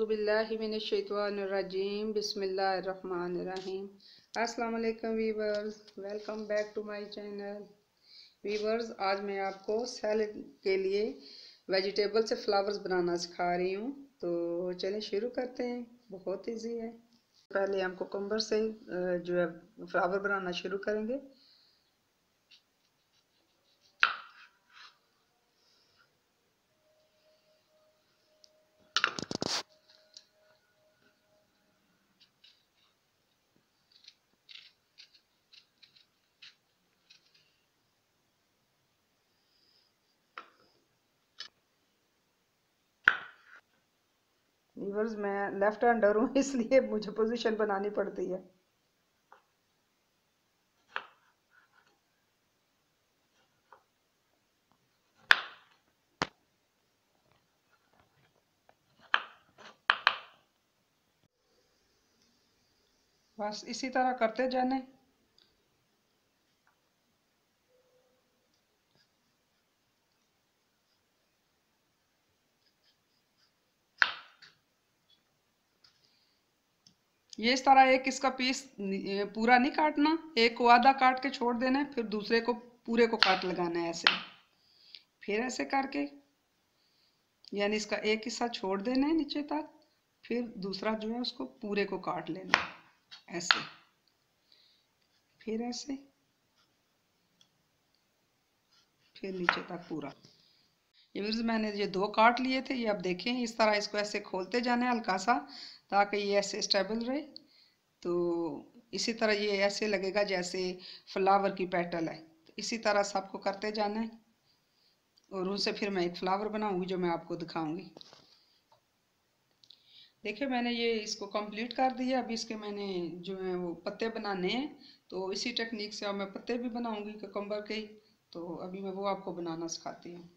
अज़बिल्लिमिनशैतवानरजीम बिस्मिल्लाहिर्रहमानिर्रहीम अस्सलाम वालेकुम viewers, welcome back to my channel. Viewers, आज मैं आपको सैलड के लिए वेजिटेबल से फ्लावर्स बनाना सिखा रही हूँ। तो चलें शुरू करते हैं, बहुत इजी है। पहले हम कोकम्बर से जो है, फ्लावर बनाना शुरू करेंगे। वीवर्स मैं लेफ़्ट हैंडर हूँ, इसलिए मुझे पोजीशन बनानी पड़ती है। बस इसी तरह करते जाने। ये इस तरह एक इसका पीस पूरा नहीं काटना, एक को आधा काट के छोड़ देना है, फिर दूसरे को, पूरे को काट लगाना है ऐसे। फिर ऐसे करके, यानी इसका एक हिस्सा छोड़ देना है नीचे तक, फिर दूसरा जो है उसको पूरे को काट लेना है, ऐसे। फिर ऐसे, फिर नीचे तक पूरा। ये मैंने ये दो काट लिए थे, ये अब देखें, इस तरह इसको ऐसे खोलते जाना है हल्का सा ताकि ये ऐसे स्टेबल रहे। तो इसी तरह ये ऐसे लगेगा जैसे फ्लावर की पेटल है। तो इसी तरह सबको करते जाना है। और उनसे फिर मैं एक फ्लावर बनाऊँगी, जो मैं आपको दिखाऊँगी। देखिए, मैंने ये इसको कंप्लीट कर दिया। अभी इसके मैंने जो है वो पत्ते बनाने हैं। तो इसी टेक्निक से अब मैं पत्ते भी बनाऊँगी ककम्बर के तो अभी मैं वो आपको बनाना सिखाती हूँ।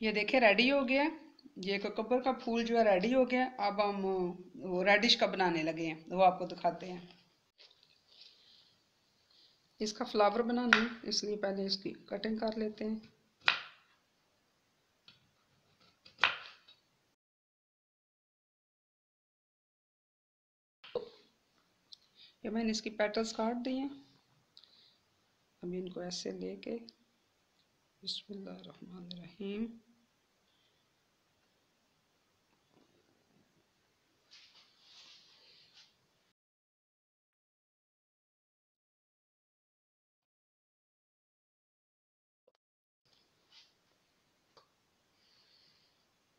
ये देखिए रेडी हो गया। ये ककबर का फूल जो है रेडी हो गया। अब हम, वो रेडिश का बनाने लगे हैं, वो आपको दिखाते हैं। इसका फ्लावर बनाना है इसलिए पहले इसकी कटिंग कर लेते हैं। ये मैंने इसकी पेटल्स काट दी हैं। अभी इनको ऐसे लेके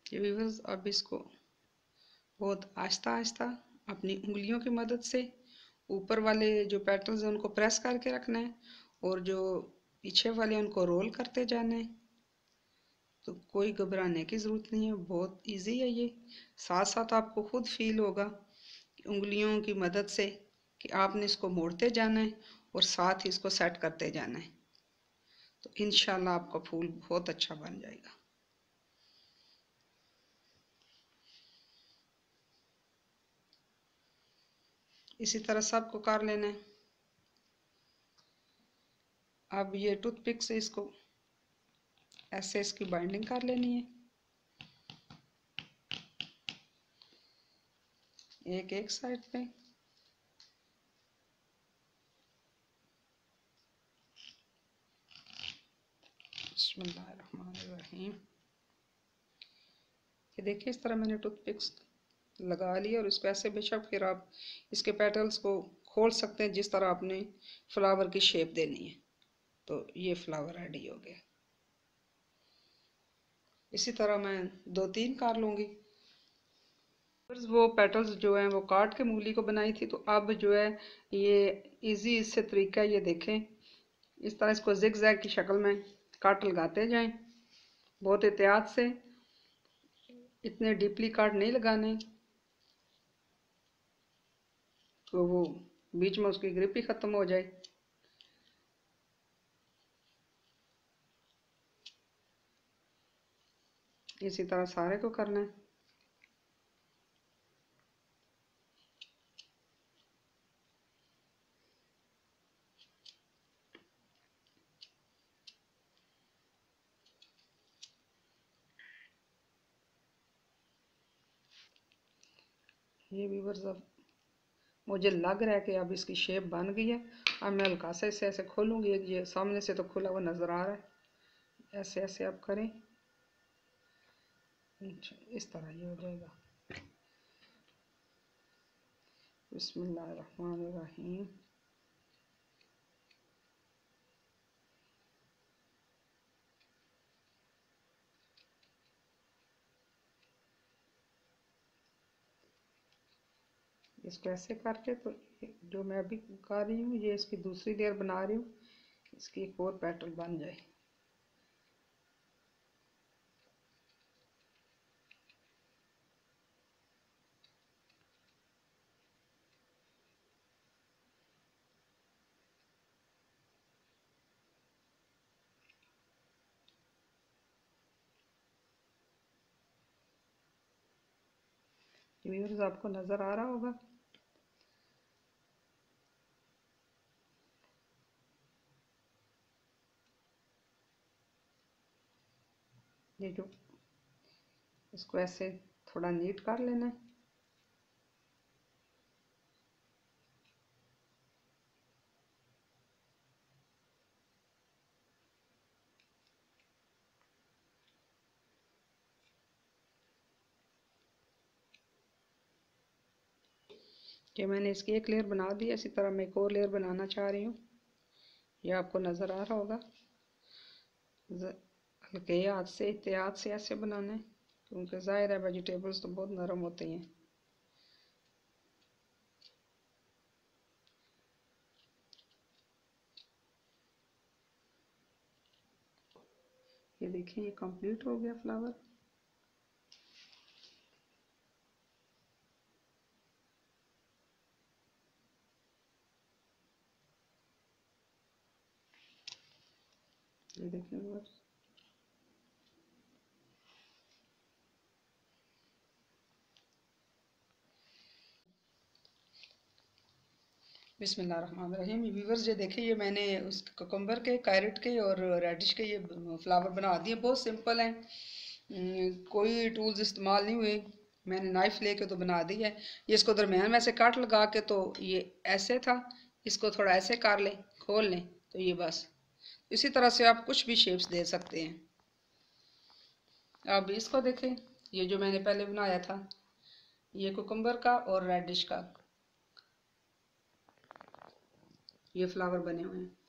बिस्मिल्लाहिर्रहमानिर्रहीम व्यूवर्स अब इसको बहुत आहिस्ता आहिस्ता अपनी उंगलियों की मदद से ऊपर वाले जो पेटल्स हैं उनको प्रेस करके रखना है और जो पीछे वाले उनको रोल करते जाना है। तो कोई घबराने की ज़रूरत नहीं है, बहुत इजी है ये। साथ साथ आपको खुद फील होगा कि उंगलियों की मदद से कि आपने इसको मोड़ते जाना है और साथ ही इसको सेट करते जाना है। तो इन आपका फूल बहुत अच्छा बन जाएगा। इसी तरह सबको कर लेना है। अब ये टूथपिक से इसको ऐसे इसकी बाइंडिंग कर लेनी है। एक एक साइड पे। रहीम ये देखिए इस तरह मैंने टूथपिक्स लगा लिया और इसको ऐसे बेशक फिर आप इसके पेटल्स को खोल सकते हैं, जिस तरह आपने फ्लावर की शेप देनी है। तो ये फ्लावर रेडी हो गया। इसी तरह मैं दो तीन कार लूँगी। वो पेटल्स जो हैं, वो काट के मूली को बनाई थी तो अब जो है, ये इजी इससे तरीका ये देखें। इस तरह इसको जिग जैग की शक्ल में काट लगाते जाएँ। बहुत एहतियात से इतने डीपली काट नहीं लगाने। तो वो बीच में उसकी ग्रिप ही ख़त्म हो जाए। इसी तरह सारे को करना है। ये व्यूवर्स अब मुझे लग रहा है कि अब इसकी शेप बन गई है। अब मैं हल्का सा इसे ऐसे खोलूँगी, ये सामने से तो खुला हुआ नज़र आ रहा है। ऐसे ऐसे आप करें। अच्छा इस तरह ये हो जाएगा। बिस्मिल्लाहिर्रहमानिर्रहीम। इसको ऐसे करके तो जो मैं अभी कर रही हूँ, ये इसकी दूसरी लेयर बना रही हूँ, इसकी एक और पैटर्न बन जाए। व्यूअर्स आपको नज़र आ रहा होगा जो इसको ऐसे थोड़ा नीट कर लेना है। कि मैंने इसकी एक लेयर बना दी, इसी तरह मैं एक और लेयर बनाना चाह रही हूँ। ये आपको नज़र आ रहा होगा। हल्के हाथ से एहतियात से ऐसे बनाना है क्योंकि ज़ाहिर है वेजिटेबल्स तो बहुत नरम होते हैं। ये देखिए ये कंप्लीट हो गया फ्लावर ये देखिए बस बिस्मिल्लाहिर्रहमानिर्रहीम। व्यूवर्स ये देखिए ये मैंने उस ककम्बर के कैरेट के और रेडिश के ये फ्लावर बना दिए। बहुत सिंपल हैं। हम्म, कोई टूल्स इस्तेमाल नहीं हुए। मैंने नाइफ लेके तो बना दी है। ये इसको दरमियान में ऐसे काट लगा के तो ये ऐसे था। इसको थोड़ा ऐसे कर लें खोल लें तो ये बस। इसी तरह से आप कुछ भी शेप्स दे सकते हैं। अब इसको देखें। ये जो मैंने पहले बनाया था ये कुकम्बर का और रेडिश का। ये फ्लावर बने हुए हैं।